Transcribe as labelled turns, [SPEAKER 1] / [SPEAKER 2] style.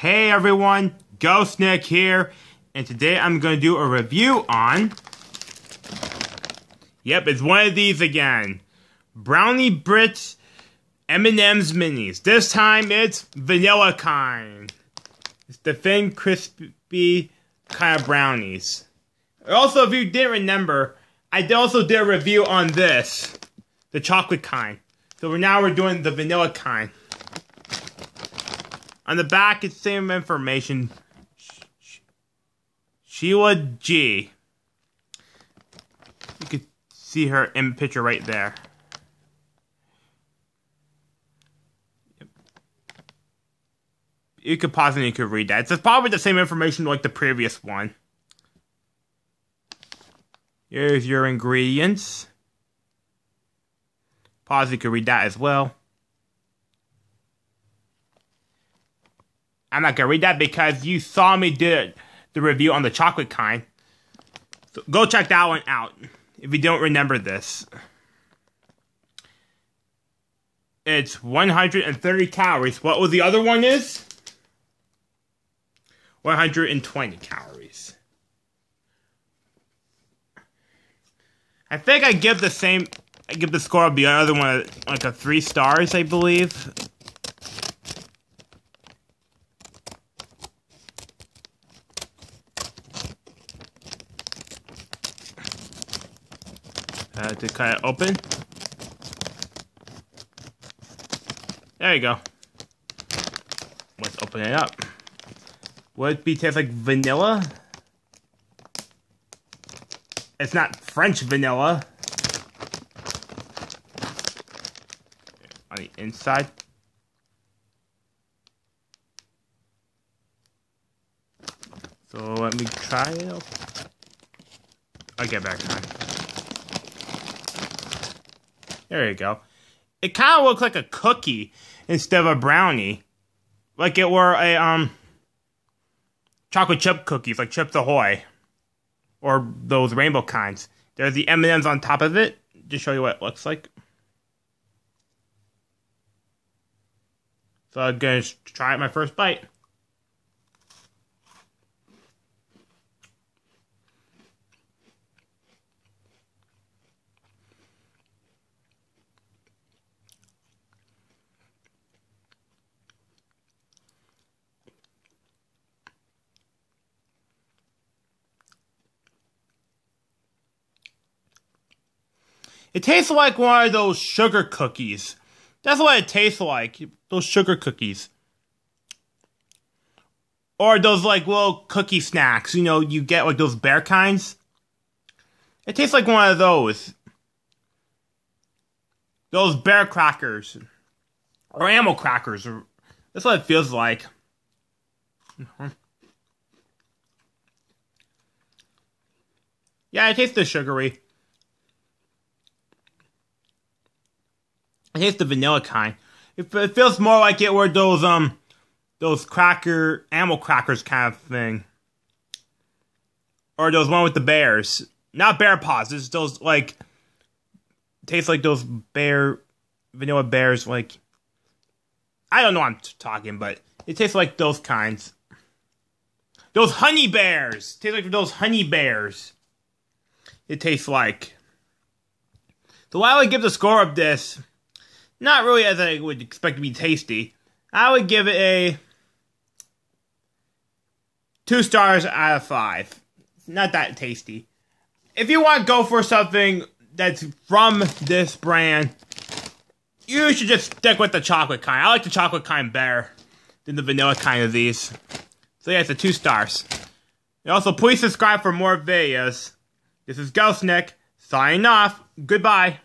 [SPEAKER 1] Hey everyone, Ghost Nick here, and today I'm going to do a review on. Yep, it's one of these again. Brownie Brittle M&M's Minis. This time it's vanilla kind. It's the thin, crispy kind of brownies. Also, if you didn't remember, I also did a review on this, the chocolate kind. So now we're doing the vanilla kind. On the back, it's same information. Sheila G. You could see her in picture right there. You could pause and you could read that. It's probably the same information like the previous one. Here's your ingredients. Pause, you could read that as well. I'm not gonna read that because you saw me do the review on the chocolate kind. So go check that one out if you don't remember this. It's 130 calories. What was the other one is? 120 calories. I think I give the same I give the score of the other one like a three stars, I believe. Uh, to cut it open. There you go. Let's open it up. Would it be taste like vanilla? It's not French vanilla. On the inside. So let me try it. I'll get back time. There you go. It kind of looks like a cookie instead of a brownie. Like it were a, um, chocolate chip cookies, like Chips Ahoy. Or those rainbow kinds. There's the M&M's on top of it, to show you what it looks like. So I'm gonna try it my first bite. It tastes like one of those sugar cookies. That's what it tastes like. Those sugar cookies. Or those like little cookie snacks, you know, you get like those bear kinds. It tastes like one of those. Those bear crackers. Or animal crackers. Or, That's what it feels like. Mm-hmm. Yeah, it tastes the sugary. Taste the vanilla kind. It, it feels more like it were those um those cracker animal crackers kind of thing, or those one with the bears. Not bear paws. It's those like taste like those bear vanilla bears. Like I don't know I'm talking, but it tastes like those kinds. Those honey bears taste like those honey bears. It tastes like. So would I give the score of this? Not really as I would expect to be tasty. I would give it a two stars out of five. Not that tasty. If you want to go for something that's from this brand, you should just stick with the chocolate kind. I like the chocolate kind better than the vanilla kind of these. So yeah, it's a two stars. And also, please subscribe for more videos. This is Ghost Nick, signing off. Goodbye.